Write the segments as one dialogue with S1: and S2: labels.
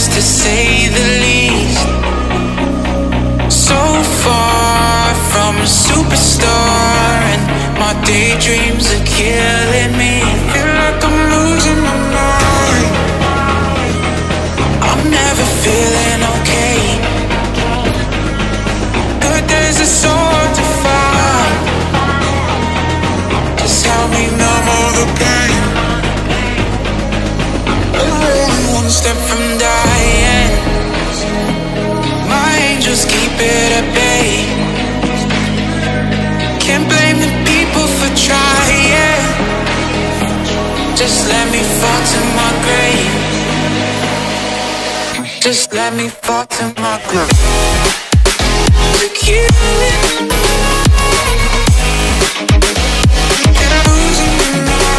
S1: just to say the least. So far from a superstar, and my daydreams are killing me. Feel like I'm losing my mind. I'm never feeling okay. Good days are so fall to my grave. Just let me fall to my grave. Look you. Losing my.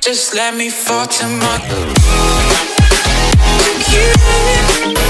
S1: Just let me fall to my Look you. Losing